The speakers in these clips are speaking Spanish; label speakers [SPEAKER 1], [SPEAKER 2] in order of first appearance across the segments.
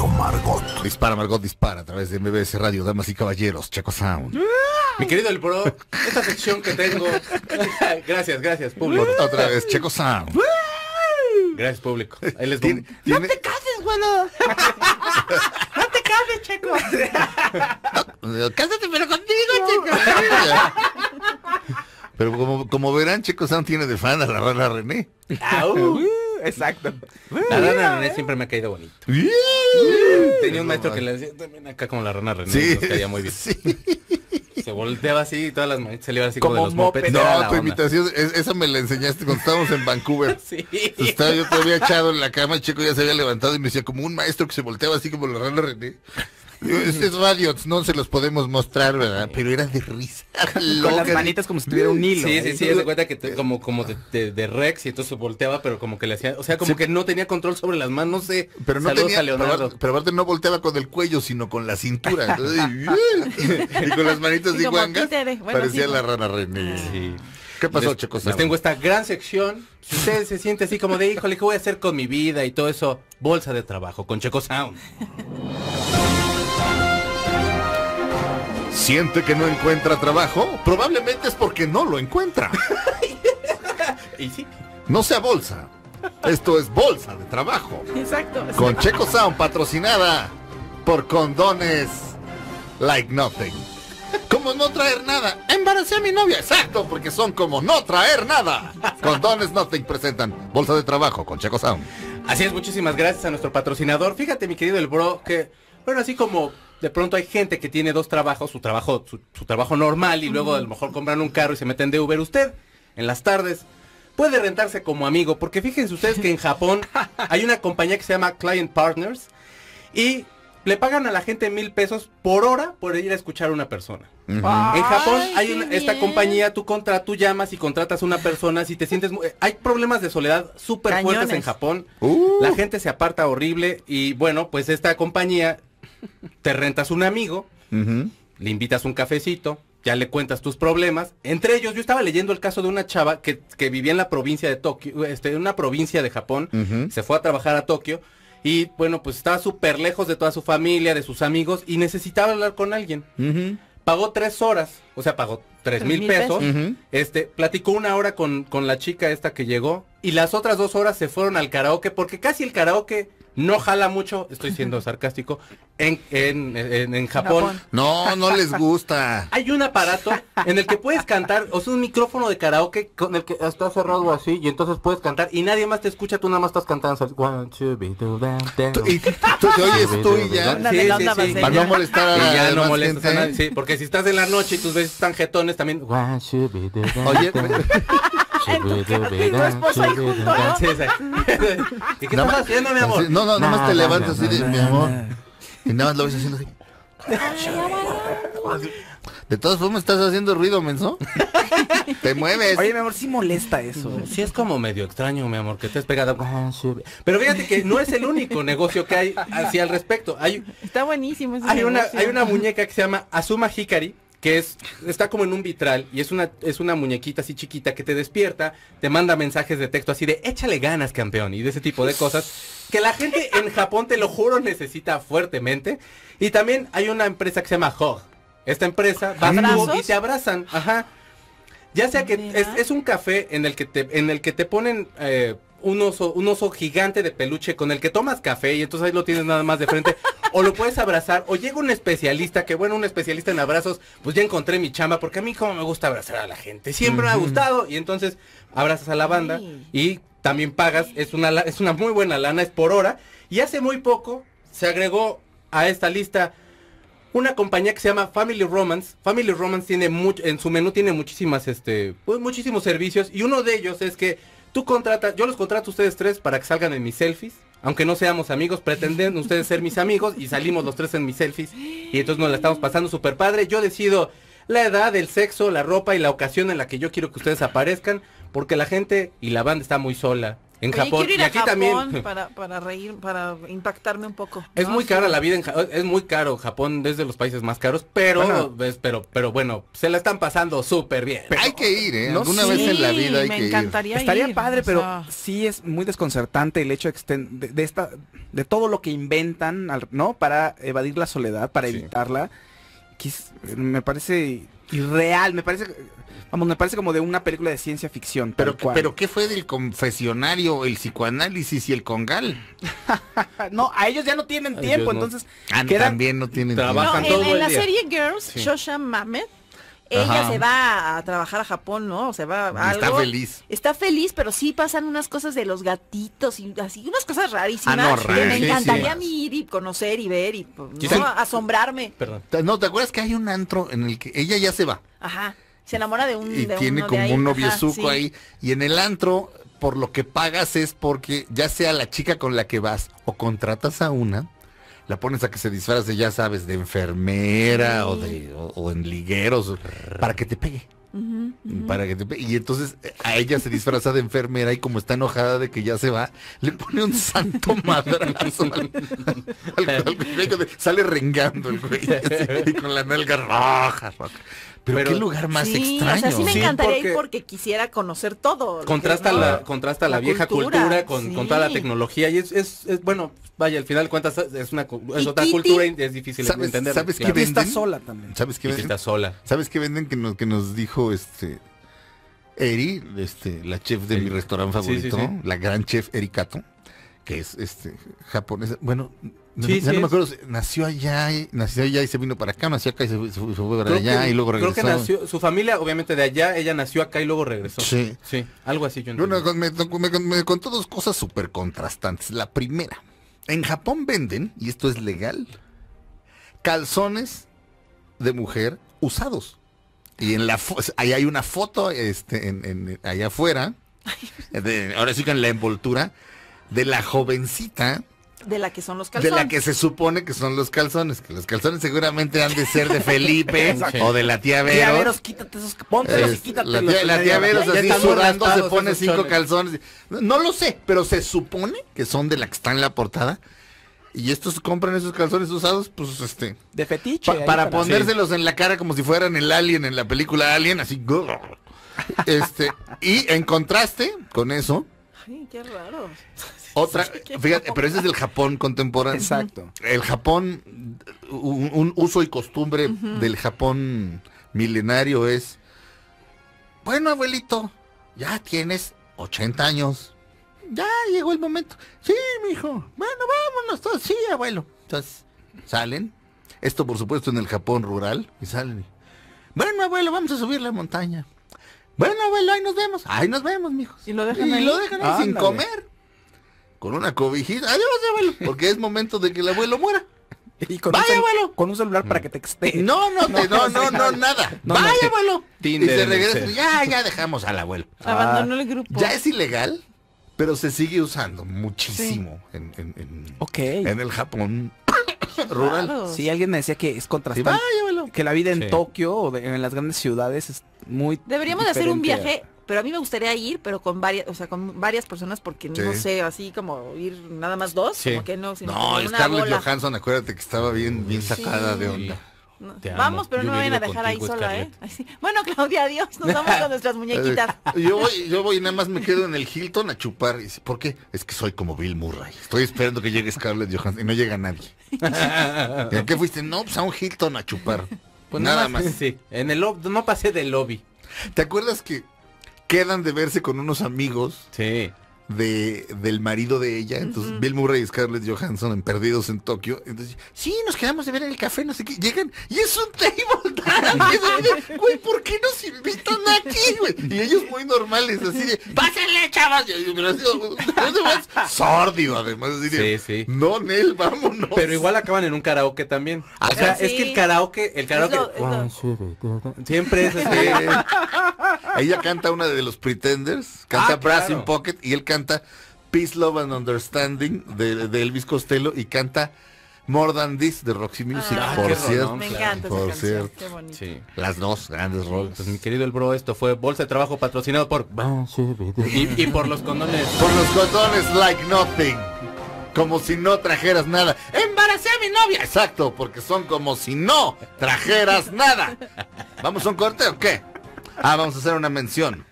[SPEAKER 1] Radio Margot.
[SPEAKER 2] Dispara, Margot, dispara a través de MBS Radio, damas y caballeros, Checo Sound.
[SPEAKER 3] Mi querido El Pro, esta sección que tengo. gracias, gracias, público.
[SPEAKER 2] Otra vez, Checo Sound.
[SPEAKER 3] Gracias, público. Ahí les
[SPEAKER 2] Tiene-
[SPEAKER 3] voy.
[SPEAKER 2] tiene-
[SPEAKER 4] cases, bueno. no te cases, Checo.
[SPEAKER 2] Cásate, pero conmigo, Checo. Pero como, como verán, Checo Sound tiene de fan a la rana René.
[SPEAKER 3] Au.
[SPEAKER 4] Exacto.
[SPEAKER 3] La rana René siempre me ha caído bonito. Tenía un maestro que le decía también acá como la rana René.
[SPEAKER 2] Sí,
[SPEAKER 3] Nos caía muy bien.
[SPEAKER 2] sí.
[SPEAKER 3] Se volteaba así y todas las manitas se le iban así como,
[SPEAKER 4] Como
[SPEAKER 3] de los
[SPEAKER 4] moped.
[SPEAKER 3] mopeds.
[SPEAKER 2] No, tu
[SPEAKER 3] onda.
[SPEAKER 2] imitación, es- esa me la enseñaste cuando estábamos en Vancouver.
[SPEAKER 3] Sí.
[SPEAKER 2] Estaba yo todavía echado en la cama, el Checo ya se había levantado y me decía como un maestro que se volteaba así como la rana René. Digo, Es, radio, no se los podemos mostrar, ¿verdad? Pero era de risa.
[SPEAKER 4] Con las manitas como si tuviera un hilo.
[SPEAKER 3] Sí, sí, sí, haz de cuenta que te- como, como de, de- de Rex y entonces se volteaba, pero como que le hacía, o sea, como que no tenía control sobre las manos, no sé.
[SPEAKER 2] Pero no
[SPEAKER 3] Saludos
[SPEAKER 2] tenía,
[SPEAKER 3] a Leonardo.
[SPEAKER 2] pero, aparte no volteaba con el cuello, sino con la cintura. Entonces, y, con las manitas
[SPEAKER 5] Sí,
[SPEAKER 2] de guangas.
[SPEAKER 5] Bueno,
[SPEAKER 2] parecía
[SPEAKER 5] sí.
[SPEAKER 2] la rana René.
[SPEAKER 3] Sí.
[SPEAKER 2] ¿Qué pasó,
[SPEAKER 3] Les-
[SPEAKER 2] Checo
[SPEAKER 3] Les
[SPEAKER 2] Sound?
[SPEAKER 3] tengo esta gran sección. Si usted se siente así como de, híjole, ¿qué voy a hacer con mi vida y todo eso? Bolsa de trabajo con Checo Sound.
[SPEAKER 2] ¿Siente que no encuentra trabajo? Probablemente es porque no lo encuentra.
[SPEAKER 3] Y sí.
[SPEAKER 2] No sea bolsa. Esto es bolsa de trabajo.
[SPEAKER 5] Exacto.
[SPEAKER 2] Con Checo Sound patrocinada por condones like nothing. Como no traer nada. Embaracé a mi novia. Exacto, porque son como no traer nada. Condones nothing presentan bolsa de trabajo con Checo Sound.
[SPEAKER 3] Así es, muchísimas gracias a nuestro patrocinador. Fíjate, mi querido El Bro, que, bueno, así como de pronto hay gente que tiene dos trabajos, su trabajo, su, su trabajo normal, y luego a lo mejor compran un carro y se meten de Uber. Usted, en las tardes, puede rentarse como amigo, porque fíjense ustedes que en Japón hay una compañía que se llama Client Partners y le pagan a la gente mil pesos por hora por ir a escuchar a una persona. En Japón
[SPEAKER 5] Ay,
[SPEAKER 3] hay una- esta
[SPEAKER 5] bien.
[SPEAKER 3] compañía, tú contra, tú llamas y contratas a una persona, si te sientes mu- eh, hay problemas de soledad súper fuertes en. Japón.
[SPEAKER 2] Uh.
[SPEAKER 3] La gente se aparta horrible y bueno, pues esta compañía te rentas un amigo, le invitas un cafecito, ya le cuentas tus problemas. Entre ellos, yo estaba leyendo el caso de una chava que, que vivía en la provincia de Tokio, este, en una provincia de Japón, se fue a trabajar a Tokio y bueno, pues estaba súper lejos de toda su familia, de sus amigos y necesitaba hablar con alguien. Pagó tres horas, o sea, pagó tres
[SPEAKER 5] Tres
[SPEAKER 3] mil
[SPEAKER 5] mil
[SPEAKER 3] pesos. Este, platicó una hora con, con la chica esta que llegó y las otras dos horas se fueron al karaoke porque casi el karaoke no jala mucho, estoy siendo sarcástico, en, en, en- en Japón.
[SPEAKER 5] Japón.
[SPEAKER 2] No, no les gusta.
[SPEAKER 3] Hay un aparato en el que puedes cantar, o sea, un micrófono de karaoke con el que está cerrado así y entonces puedes cantar y nadie más te escucha, tú nada más estás cantando. así, One, two, be, do, da, da.
[SPEAKER 2] Tú- y tú te oyes tú y ya. Para no molestar a
[SPEAKER 3] Y
[SPEAKER 2] la
[SPEAKER 3] ya no a nadie, sí, porque si estás en la noche y tus veces están jetones también. One, two, be, do, da,
[SPEAKER 2] Oye,
[SPEAKER 5] ¿no?
[SPEAKER 2] No, no, nada más te levantas así de, mi amor. Y nada más lo ves haciendo así. De todas formas, ¿estás haciendo ruido, menso? Te mueves.
[SPEAKER 4] Oye, mi amor, sí molesta eso.
[SPEAKER 3] Sí es como medio extraño, mi amor, que estés pegada. Pero fíjate que no es el único negocio que hay así al respecto. Hay,
[SPEAKER 5] Está buenísimo ese
[SPEAKER 3] hay una, hay una muñeca que se llama Azuma Hikari, que es, está como en un vitral, y es una, es una muñequita así chiquita que te despierta, te manda mensajes de texto así de échale ganas, campeón, y de ese tipo de cosas, que la gente en Japón, te lo juro, necesita fuertemente. Y también hay una empresa que se llama Hog. Esta empresa tú
[SPEAKER 5] ¿Abrazos?
[SPEAKER 3] y te abrazan, ajá. Ya sea que es un café en el que te, en el que te ponen eh, un oso, un oso gigante de peluche con el que tomas café y entonces ahí lo tienes nada más de frente. O lo puedes abrazar, o llega un especialista, que bueno, un especialista en abrazos, pues ya encontré mi chamba, porque a mí como me gusta abrazar a la gente, siempre me ha gustado, y entonces abrazas a la banda y también pagas, es una, es una muy buena lana, es por hora, y hace muy poco se agregó a esta lista una compañía que se llama Family Romance. Family Romance tiene mucho, en su menú tiene muchísimas, este, pues muchísimos servicios y uno de ellos es que tú contratas, yo los contrato a ustedes tres para que salgan en mis selfies. Aunque no seamos amigos, pretenden ustedes ser mis amigos y salimos los tres en mis selfies. Y entonces nos la estamos pasando súper padre. Yo decido la edad, el sexo, la ropa y la ocasión en la que yo quiero que ustedes aparezcan. Porque la gente y la banda está muy sola En
[SPEAKER 4] Oye,
[SPEAKER 3] Japón.
[SPEAKER 4] ir
[SPEAKER 3] Y
[SPEAKER 4] a
[SPEAKER 3] aquí
[SPEAKER 4] Japón
[SPEAKER 3] también.
[SPEAKER 4] para, para reír, para impactarme un poco.
[SPEAKER 3] Es
[SPEAKER 4] ¿no?
[SPEAKER 3] muy
[SPEAKER 4] Sí.
[SPEAKER 3] cara la vida en Ja- es muy caro. Japón es de los países más caros, pero
[SPEAKER 1] Bueno.
[SPEAKER 3] es- pero pero bueno, se la están pasando súper bien.
[SPEAKER 2] hay que ir, ¿eh?
[SPEAKER 1] no,
[SPEAKER 2] Alguna
[SPEAKER 1] sí,
[SPEAKER 2] vez en la vida hay
[SPEAKER 4] me
[SPEAKER 2] que ir.
[SPEAKER 4] encantaría
[SPEAKER 1] Estaría
[SPEAKER 4] ir,
[SPEAKER 1] padre,
[SPEAKER 4] o
[SPEAKER 1] pero
[SPEAKER 4] sea,
[SPEAKER 1] sí es muy desconcertante el hecho de, que estén- de, de esta, de todo lo que inventan, ¿no? Para evadir la soledad, para
[SPEAKER 3] Sí.
[SPEAKER 1] evitarla. que es- me parece irreal, me parece, vamos, me parece como de una película de ciencia ficción.
[SPEAKER 2] Pero, pero ¿qué fue del confesionario, el psicoanálisis y el congal?
[SPEAKER 1] no, a ellos ya no tienen tiempo,
[SPEAKER 3] ellos no.
[SPEAKER 1] entonces
[SPEAKER 2] Ah,
[SPEAKER 1] quedan-
[SPEAKER 2] también no tienen
[SPEAKER 3] Trabajan
[SPEAKER 4] No,
[SPEAKER 3] todo
[SPEAKER 4] en, en
[SPEAKER 3] el
[SPEAKER 4] la
[SPEAKER 3] día.
[SPEAKER 4] serie Girls,
[SPEAKER 3] Sí.
[SPEAKER 4] Shosha Mamet, ella
[SPEAKER 2] Ajá.
[SPEAKER 4] se va a trabajar a Japón, ¿no? Se va a
[SPEAKER 2] Y está
[SPEAKER 4] algo.
[SPEAKER 2] feliz.
[SPEAKER 4] Está feliz, pero sí pasan unas cosas de los gatitos y así, unas cosas rarísimas.
[SPEAKER 2] Ah, no,
[SPEAKER 4] que me encantaría a mí ir y conocer y ver y pues,
[SPEAKER 3] Sí,
[SPEAKER 4] ¿no?
[SPEAKER 3] sí.
[SPEAKER 4] asombrarme.
[SPEAKER 3] Perdón.
[SPEAKER 2] No, ¿te acuerdas que hay un antro en el que ella ya se va?
[SPEAKER 4] Ajá. Se enamora de un
[SPEAKER 2] y
[SPEAKER 4] de
[SPEAKER 2] tiene
[SPEAKER 4] uno de
[SPEAKER 2] como
[SPEAKER 4] ahí.
[SPEAKER 2] un noviezuco
[SPEAKER 4] sí.
[SPEAKER 2] ahí. Y en el antro, por lo que pagas es porque ya sea la chica con la que vas o contratas a una, la pones a que se disfrace, ya sabes, de enfermera
[SPEAKER 4] Sí.
[SPEAKER 2] o, de, o, o en ligueros, para que te pegue. Para que te pegue. Y entonces a ella se disfraza de enfermera y como está enojada de que ya se va, le pone un santo madrazo al, al- sale rengando el güey así, y con la nalga roja. roja. Pero,
[SPEAKER 3] Pero-
[SPEAKER 2] qué lugar más
[SPEAKER 4] sí,
[SPEAKER 2] extraño.
[SPEAKER 4] O sea, sí me
[SPEAKER 3] Sí,
[SPEAKER 4] encantaría
[SPEAKER 3] porque-
[SPEAKER 4] ir porque quisiera conocer todo. que-
[SPEAKER 3] Contrasta
[SPEAKER 4] ¿no?
[SPEAKER 3] la, contrasta la,
[SPEAKER 4] La
[SPEAKER 3] vieja
[SPEAKER 4] cultura,
[SPEAKER 3] cultura, con, con toda la tecnología y es, es, es, bueno, vaya, al final de cuentas es una es otra
[SPEAKER 4] Kitty-
[SPEAKER 3] cultura y es difícil de
[SPEAKER 2] ¿Sabes-
[SPEAKER 3] entender.
[SPEAKER 2] sabes qué
[SPEAKER 3] claro.
[SPEAKER 1] Kitty está sola también.
[SPEAKER 2] ¿Sabes qué venden?
[SPEAKER 3] está sola.
[SPEAKER 2] ¿Sabes qué venden que nos, que nos dijo este Eri, este, la chef de
[SPEAKER 3] Eri.
[SPEAKER 2] mi restaurante
[SPEAKER 3] Sí, sí,
[SPEAKER 2] favorito,
[SPEAKER 3] sí.
[SPEAKER 2] la gran chef Erikato, que es este japonesa? Bueno, no,
[SPEAKER 3] Sí,
[SPEAKER 2] ya
[SPEAKER 3] sí
[SPEAKER 2] no me acuerdo, nació allá, y- nació allá y se vino para acá, nació acá y se, fue- se fue para
[SPEAKER 3] Creo
[SPEAKER 2] allá
[SPEAKER 3] que-
[SPEAKER 2] y luego regresó.
[SPEAKER 3] Creo que nació, su familia obviamente de allá, ella nació acá y luego regresó.
[SPEAKER 2] Sí.
[SPEAKER 3] Sí, algo así yo
[SPEAKER 2] Bueno,
[SPEAKER 3] entiendo.
[SPEAKER 2] me, me- me- me contó dos cosas súper contrastantes. La primera, en Japón venden, y esto es legal, calzones de mujer usados. Y en la ahí hay una foto este, en, en- allá afuera, de- ahora sí que en la envoltura, de la jovencita
[SPEAKER 4] De la que son los
[SPEAKER 2] de
[SPEAKER 4] calzones.
[SPEAKER 2] la que se supone que son los calzones. Que los calzones seguramente han de ser de Felipe o de la tía
[SPEAKER 1] Tía
[SPEAKER 2] Vero.
[SPEAKER 1] Veros, quítate esos, póntelos y
[SPEAKER 2] Es-
[SPEAKER 1] quítatelos.
[SPEAKER 2] la tía, la tía Veros así sudando se pone cinco calzones. No, no lo sé, pero se supone que son de la que está en la portada. Y estos compran esos calzones usados, pues este,
[SPEAKER 1] De fetiche.
[SPEAKER 2] pa- para ponérselos en la cara como si fueran el alien en la película Alien, así. Este, y en contraste con eso,
[SPEAKER 4] Ay, qué raro.
[SPEAKER 2] Otra, fíjate, pero ese es del Japón contemporáneo.
[SPEAKER 1] Exacto.
[SPEAKER 2] El Japón, un, un uso y costumbre del Japón milenario es, bueno, abuelito, ya tienes 80 años. Ya llegó el momento. Sí, mijo. Bueno, vámonos todos. Sí, abuelo. Entonces, salen. Esto, por supuesto, en el Japón rural. Y salen. Bueno, abuelo, vamos a subir la montaña. Bueno, abuelo, ahí nos vemos. Ahí nos vemos, mijos.
[SPEAKER 4] ¿Y lo dejan
[SPEAKER 2] y
[SPEAKER 4] ahí?
[SPEAKER 2] lo dejan ahí sin comer. Con una cobijita. Adiós, abuelo. Porque es momento de que el abuelo muera.
[SPEAKER 1] Y con,
[SPEAKER 2] Vaya,
[SPEAKER 1] un,
[SPEAKER 2] abuelo.
[SPEAKER 1] con un celular para que texte.
[SPEAKER 2] No, no, te- no, no, no, nada.
[SPEAKER 1] No,
[SPEAKER 2] Vaya,
[SPEAKER 1] no.
[SPEAKER 2] abuelo.
[SPEAKER 3] Tinder
[SPEAKER 2] y se regresa. Ya, ya dejamos al abuelo.
[SPEAKER 4] Abandonó el grupo.
[SPEAKER 2] Ya es ilegal, pero se sigue usando muchísimo en, en- en-
[SPEAKER 1] Ok.
[SPEAKER 2] en el Japón rural.
[SPEAKER 4] Claro.
[SPEAKER 1] Sí, alguien me decía que es
[SPEAKER 2] Sí,
[SPEAKER 1] contrastante.
[SPEAKER 2] vaya, abuelo.
[SPEAKER 1] que la vida en
[SPEAKER 3] Sí.
[SPEAKER 1] Tokio o de- en las grandes ciudades es muy
[SPEAKER 4] Deberíamos de hacer un viaje, pero a mí me gustaría ir, pero con varias, o sea, con varias personas, porque no sé, así como ir nada más dos,
[SPEAKER 3] Sí.
[SPEAKER 4] como que no, sino
[SPEAKER 2] No,
[SPEAKER 4] como una
[SPEAKER 2] Scarlett
[SPEAKER 4] bola.
[SPEAKER 2] Johansson, acuérdate que estaba bien, bien sacada de onda.
[SPEAKER 4] No. Vamos, pero
[SPEAKER 3] Yo
[SPEAKER 4] no me vayan a dejar ahí sola, ¿eh?
[SPEAKER 3] Scarlett.
[SPEAKER 4] Bueno, Claudia, adiós. Nos vamos con nuestras muñequitas.
[SPEAKER 2] Yo voy, yo voy y nada más me quedo en el Hilton a chupar. Y dice, ¿Por qué? Es que soy como Bill Murray. Estoy esperando que llegue Scarlett Johansson y no llega nadie. ¿Y a qué fuiste? No, pues a un Hilton a chupar.
[SPEAKER 3] Pues
[SPEAKER 2] nada más.
[SPEAKER 3] Sí, en el no pasé del lobby.
[SPEAKER 2] ¿Te acuerdas que quedan de verse con unos amigos
[SPEAKER 3] Sí.
[SPEAKER 2] de, del marido de ella? Entonces, Bill Murray y Scarlett Johansson en Perdidos en Tokio. Entonces, sí, nos quedamos de ver en el café, no sé qué. Llegan y es un table dance. Güey, ¿por qué nos invitan aquí, güey? Y ellos muy normales, así de, pásenle, chavas. Y yo, pero así, ¿dónde vas? Sórdido, además. Así de,
[SPEAKER 3] Sí, sí.
[SPEAKER 2] No, Nel, vámonos.
[SPEAKER 3] Pero igual acaban en un karaoke también. O sea,
[SPEAKER 4] sí.
[SPEAKER 3] es que el karaoke, el karaoke
[SPEAKER 4] Es lo- es lo-
[SPEAKER 3] siempre es así.
[SPEAKER 2] Ella canta una de los Pretenders, canta
[SPEAKER 3] Ah,
[SPEAKER 2] Brass
[SPEAKER 3] claro.
[SPEAKER 2] in Pocket y él canta Peace, Love and Understanding de, de Elvis Costello y canta More Than This de Roxy Music,
[SPEAKER 4] Ah,
[SPEAKER 2] por cierto.
[SPEAKER 4] Me encanta esa
[SPEAKER 2] por
[SPEAKER 4] canción.
[SPEAKER 2] cierto.
[SPEAKER 4] Qué bonito.
[SPEAKER 3] Sí.
[SPEAKER 2] Las dos grandes roles.
[SPEAKER 3] Pues mi querido el bro, esto fue Bolsa de Trabajo patrocinado por... Y, y por los condones.
[SPEAKER 2] Por los condones like nothing. Como si no trajeras nada. Embaracé a mi novia. Exacto, porque son como si no trajeras nada. ¿Vamos a un corte o qué? Ah, vamos a hacer una mención.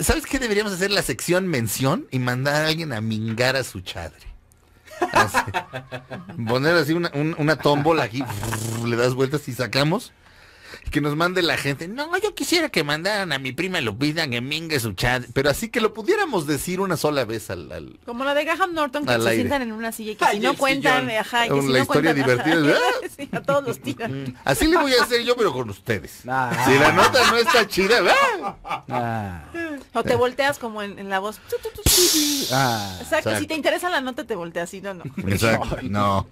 [SPEAKER 2] ¿Sabes qué deberíamos hacer la sección mención y mandar a alguien a mingar a su chadre? Poner así una, un- una tómbola aquí, le das vueltas y sacamos. Que nos mande la gente. No, yo quisiera que mandaran a mi prima Lupita que mingue su chadre. Pero así que lo pudiéramos decir una sola vez al... al-
[SPEAKER 4] Como la de Graham Norton que se
[SPEAKER 2] aire.
[SPEAKER 4] sientan en una silla y que
[SPEAKER 3] Ay,
[SPEAKER 4] si no cuentan, ajá, y que si no
[SPEAKER 2] historia
[SPEAKER 4] cuentan, ajá,
[SPEAKER 2] divertida,
[SPEAKER 4] sí, a todos los tiran.
[SPEAKER 2] Así le voy a hacer yo, pero con ustedes. Si la nota no está chida, ¡ah!
[SPEAKER 1] Ah,
[SPEAKER 4] O te volteas como en, en la voz.
[SPEAKER 1] Ah.
[SPEAKER 4] Exacto,
[SPEAKER 2] Exacto.
[SPEAKER 4] si te interesa la nota te volteas, si no, no.
[SPEAKER 2] Exacto. No.